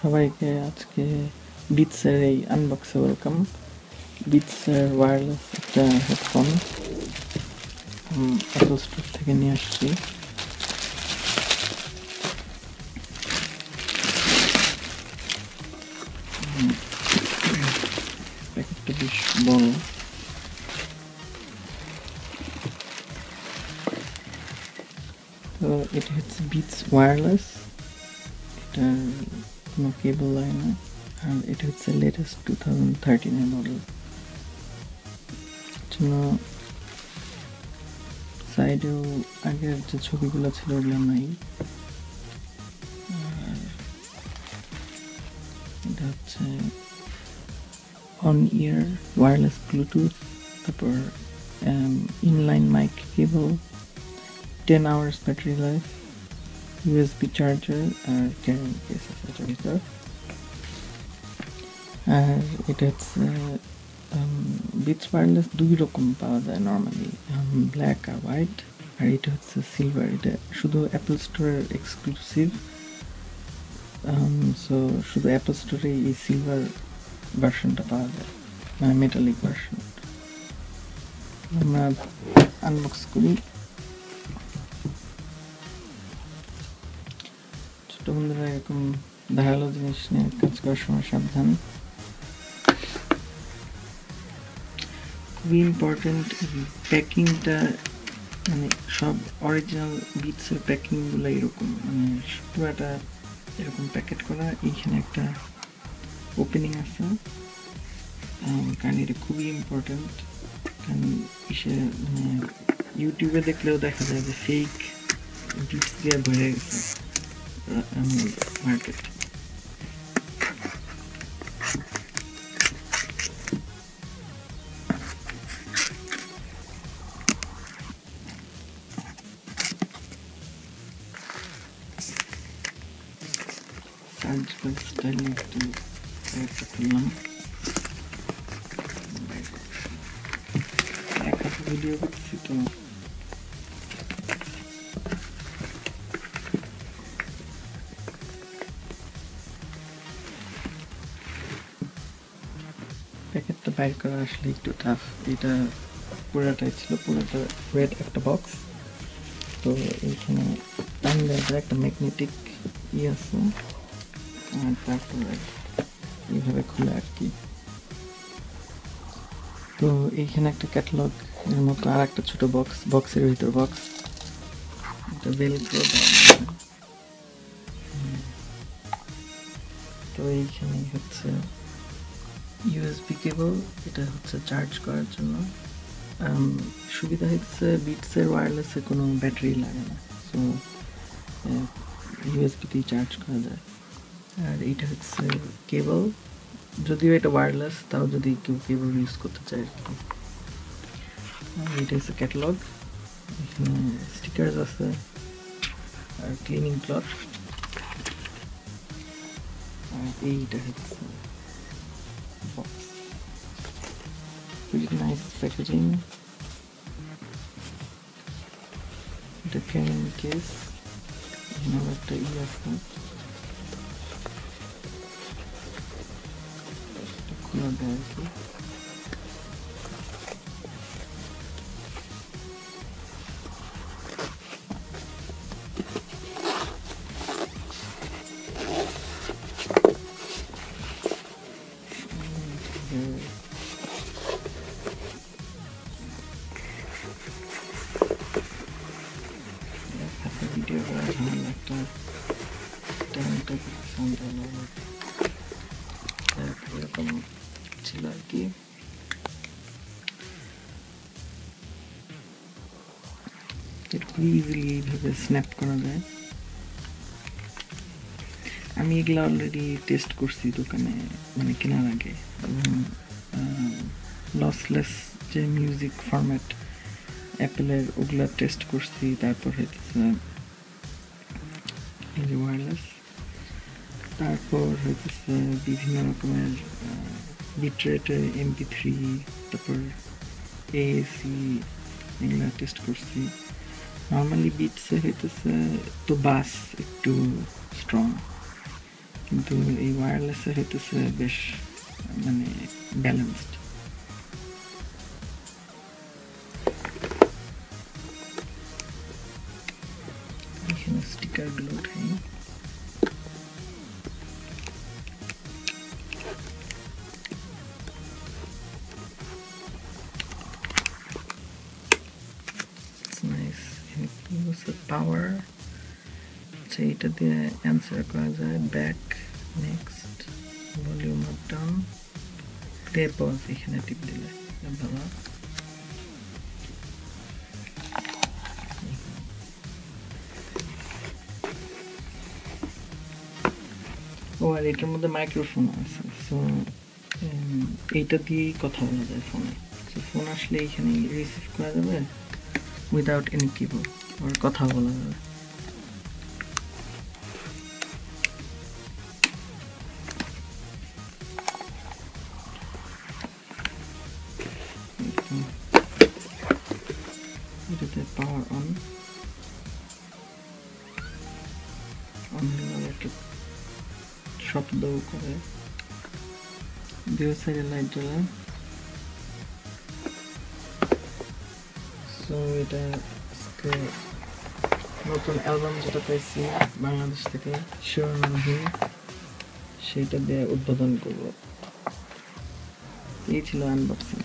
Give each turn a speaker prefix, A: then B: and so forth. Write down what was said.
A: সবাইকে আজকে বিটসের এই আনবক্সে ওয়েলকাম বিটসের ওয়্যারলেস একটা হেডফোন অ্যাপল স্টোর থেকে নিয়ে আসছি। প্যাকেটটা বেশ বড়। তো, এটা হচ্ছে বিটস ওয়্যারলেস এটার কোনো কেবল লাগে না আর এটা হচ্ছে লেটেস্ট টু থাউজেন্ড থার্টিনের মডেল জন্য সাইডেও আগের যে ছবিগুলো ছিল ওগুলো নাই। এটা হচ্ছে অন ইয়ার ওয়্যারলেস ব্লুটুথ তারপর inline mic cable ten hours battery life USB charger আর ক্যারিং কেস আছে ভিতর আর এটা হচ্ছে বিটস ওয়্যারলেস দুই রকম পাওয়া যায় নর্মালি ব্ল্যাক আর হোয়াইট আর এটা হচ্ছে সিলভার এটা শুধু অ্যাপল স্টোরের এক্সক্লুসিভ সো শুধু অ্যাপল স্টোরে এই সিলভার ভার্সনটা পাওয়া যায় মানে মেটালিক ভার্সন আমরা আনবক্স করি। ছোট বন্ধুরা এরকম ধারালো জিনিস নিয়ে কাজ করার সময় সাবধান। খুবই ইম্পর্টেন্ট প্যাকিংটা মানে সব অরিজিনাল বিটসের প্যাকিংগুলো এরকম মানে পুরাটা এরকম প্যাকেট করা। এইখানে একটা ওপেনিং আছে। কারণ এটা খুবই ইম্পর্টেন্ট কারণ ইসে মানে ইউটিউবে দেখলেও দেখা যায় যে ফেক বিটস দিয়ে ভরে গেছে। I'm going to mark it. To curriculum. a video with প্যাকেটটা বাইর করা আসলে একটু টাফ এটা পুরাটাই ছিল, পুরাটা রেড একটা বক্স তো এইখানে টানলে একটা ম্যাগনেটিক ই আছে। আর তারপরে এইভাবে খুলে আর কি। তো এইখানে একটা ক্যাটালগ এর মতো আর একটা ছোট বক্স বক্সের ভিতর বক্স এটা বেলক্রো তো এইখানে হচ্ছে ইউএসবি কেবল এটা হচ্ছে চার্জ করার জন্য। সুবিধা হচ্ছে বিটসের ওয়্যারলেসে কোনো ব্যাটারি লাগে না। সো ইউএসবিতেই চার্জ করা যায়। আর এইটা হচ্ছে কেবল যদিও এটা ওয়্যারলেস তাও যদি কেউ কেবল ইউজ করতে চায় আর কি। এইটা হচ্ছে ক্যাটালগ এখানে স্টিকার্স আছে। আর ক্লিনিং ক্লথ আর এইটা হচ্ছে box. Really nice packaging. The carrying case. You know what the earphone. The cooler battery. হলো এরকম ছিল আর কি। খুবই ইজিলি এইভাবে আমি এগুলো অলরেডি টেস্ট করছি দোকানে মানে কেনার আগে। এবং লসলেস যে মিউজিক ফরম্যাট অ্যাপেলের ওগুলো টেস্ট করছি, তারপর হচ্ছে ওয়্যারলেস তারপর হচ্ছে বিভিন্ন রকমের বিটরেটের এমপি থ্রি, তারপর এএসি এগুলো টেস্ট করছি। নর্মালি বিটসে হইতেছে, তো বাস একটু স্ট্রং কিন্তু এই ওয়্যারলেসে হইতেছে বেশ মানে ব্যালেন্সড এখানে স্টিকারগুলো উঠাই। বলছে পাওয়ার আচ্ছা এটা দিয়ে অ্যান্সার করা যায় back next volume down play pause এখানে টিপ দিলে ভালো। ও, আর এটার মধ্যে মাইক্রোফোন আছে। সো এইটা দিয়েই কথা বলা যায় ফোনে সো ফোন আসলে এখানে রিসিভ করা যাবে উইদাউট এনি কিবোর্ড কথা বলা যাবে। এটাতে পাওয়ার অন একটা শব্দও করে। দুই সাইডে লাইট জ্বলে। এটা আজকে নতুন অ্যালবাম যেটা পেয়েছি বাংলাদেশ থেকে শিরোনামহীন সেইটা দিয়ে উদ্বোধন করব। এই ছিল আনবক্সিং